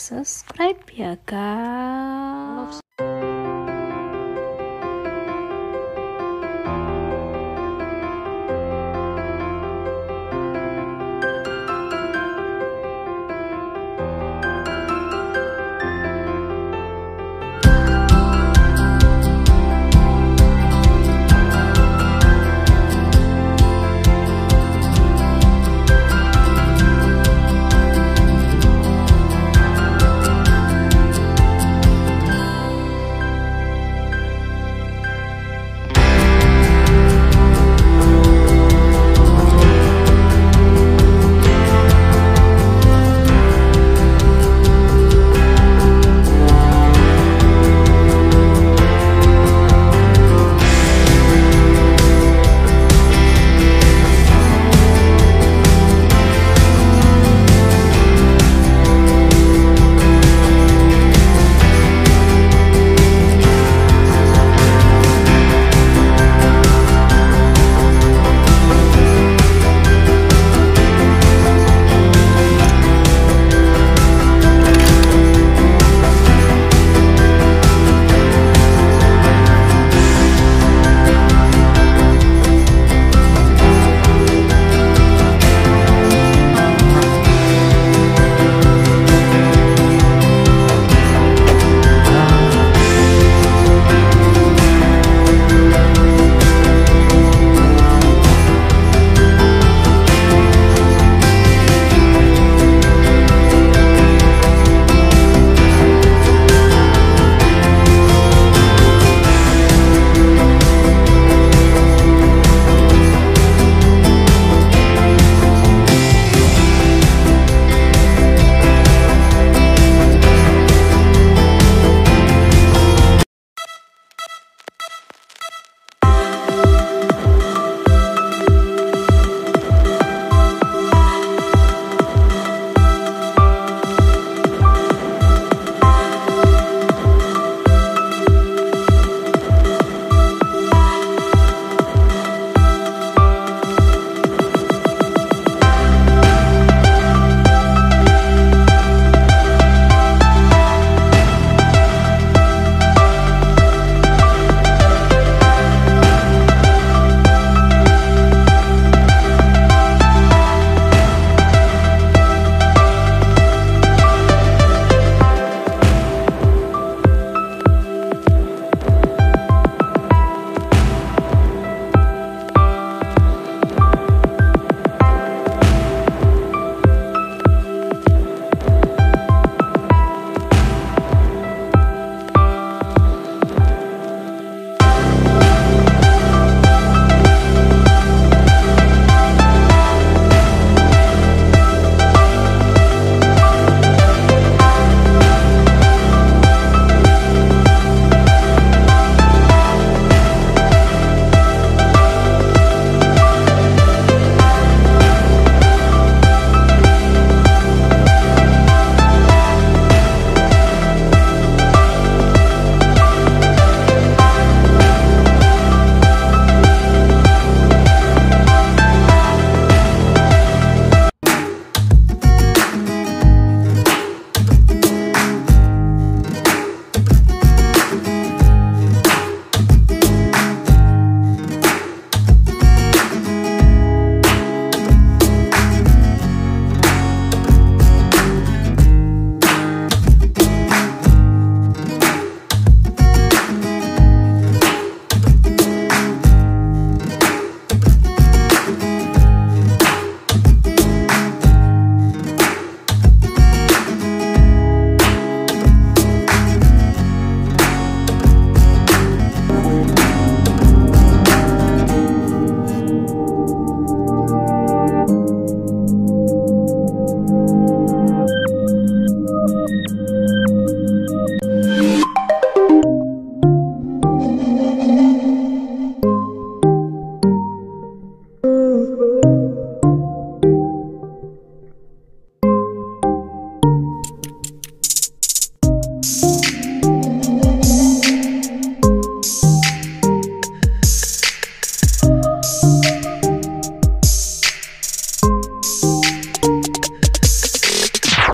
subscribe ya guys.